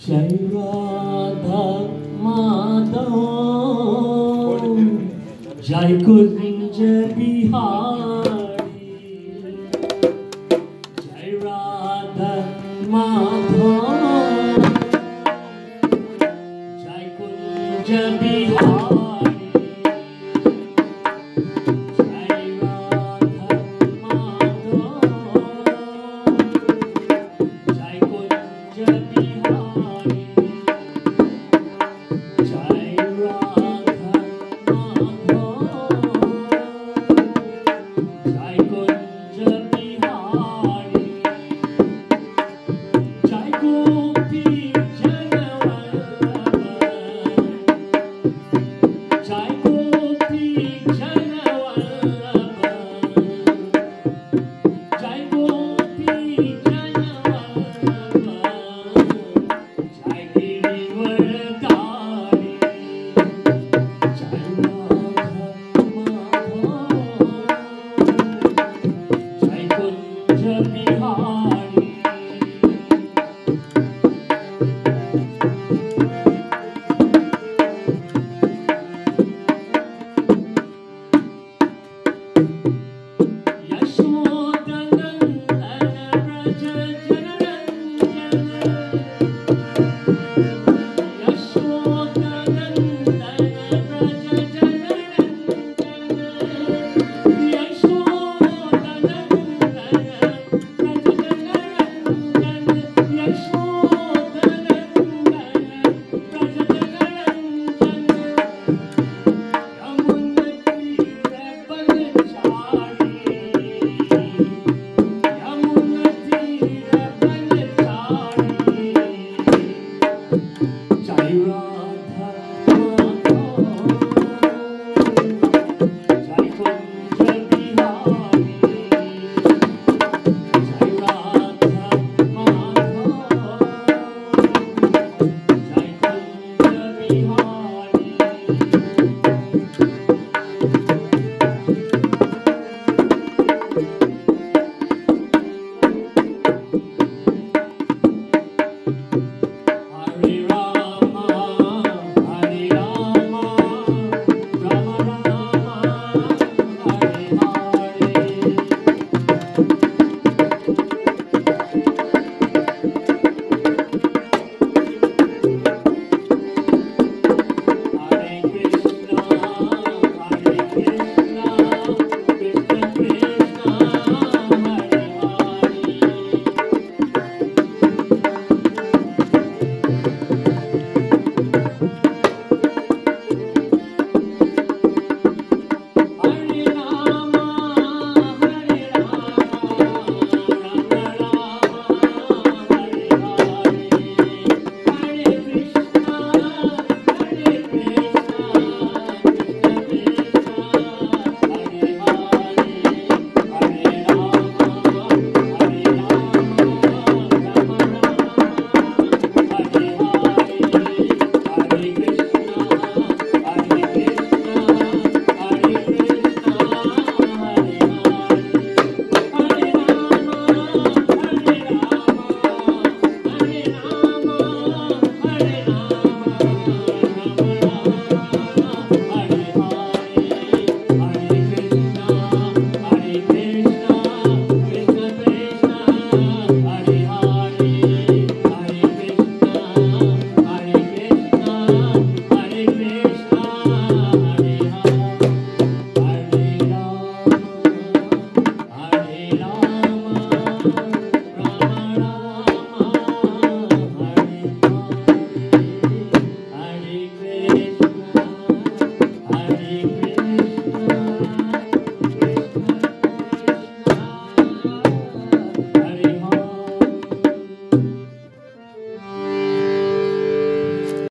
Jai Radha Madhav Jai Kunj Bihari Jai Radha Madhav time.